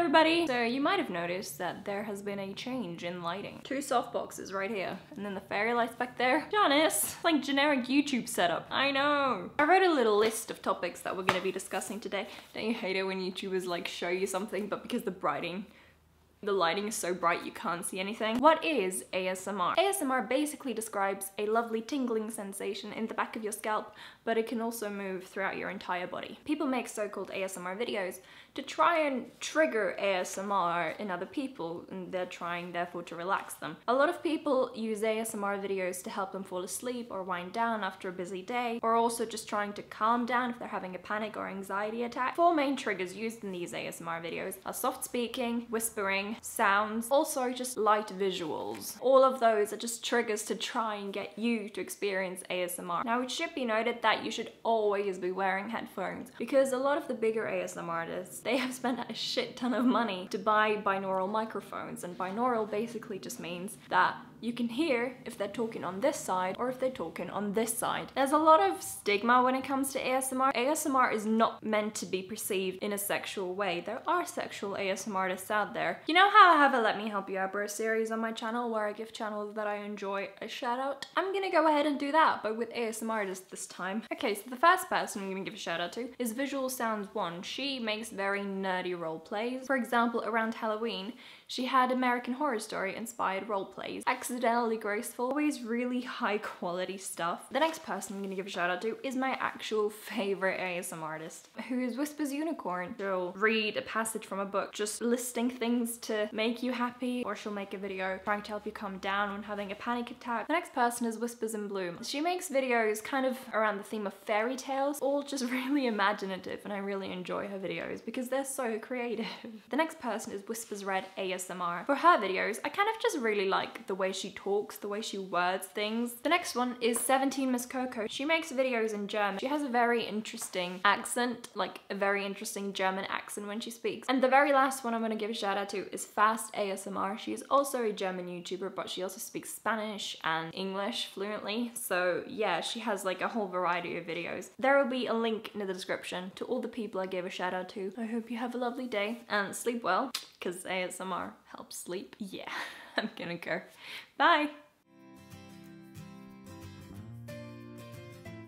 everybody! So you might have noticed that there has been a change in lighting. Two soft boxes right here, and then the fairy lights back there. Janice, like generic YouTube setup. I know. I wrote a little list of topics that we're gonna be discussing today. Don't you hate it when YouTubers like show you something, but because the brighting the lighting is so bright you can't see anything. What is ASMR? ASMR basically describes a lovely tingling sensation in the back of your scalp, but it can also move throughout your entire body. People make so-called ASMR videos to try and trigger ASMR in other people, and they're trying therefore to relax them. A lot of people use ASMR videos to help them fall asleep or wind down after a busy day, or also just trying to calm down if they're having a panic or anxiety attack. Four main triggers used in these ASMR videos are soft speaking, whispering, sounds, also just light visuals. All of those are just triggers to try and get you to experience ASMR. Now it should be noted that you should always be wearing headphones because a lot of the bigger ASMR artists, they have spent a shit ton of money to buy binaural microphones and binaural basically just means that you can hear if they're talking on this side or if they're talking on this side. There's a lot of stigma when it comes to ASMR. ASMR is not meant to be perceived in a sexual way. There are sexual ASMR artists out there. You know how I have a Let Me Help You Out Bro series on my channel where I give channels that I enjoy a shout out? I'm gonna go ahead and do that, but with ASMR artists this time. Okay, so the first person I'm gonna give a shout out to is Visual Sounds One. She makes very nerdy role plays. For example, around Halloween, she had American Horror Story inspired role plays. Accidentally graceful, always really high quality stuff. The next person I'm gonna give a shout out to is my actual favorite ASM artist, who is Whispers Unicorn. She'll read a passage from a book, just listing things to make you happy, or she'll make a video trying to help you calm down when having a panic attack. The next person is Whispers in Bloom. She makes videos kind of around the theme of fairy tales, all just really imaginative, and I really enjoy her videos because they're so creative. The next person is Whispers Red ASMR ASMR. For her videos, I kind of just really like the way she talks, the way she words things. The next one is 17 Miss Coco. She makes videos in German. She has a very interesting accent, like a very interesting German accent when she speaks. And the very last one I'm gonna give a shout out to is Fast ASMR. She is also a German YouTuber, but she also speaks Spanish and English fluently. So yeah, she has like a whole variety of videos. There will be a link in the description to all the people I gave a shout out to. I hope you have a lovely day and sleep well because ASMR helps sleep. Yeah, I'm gonna go. Bye.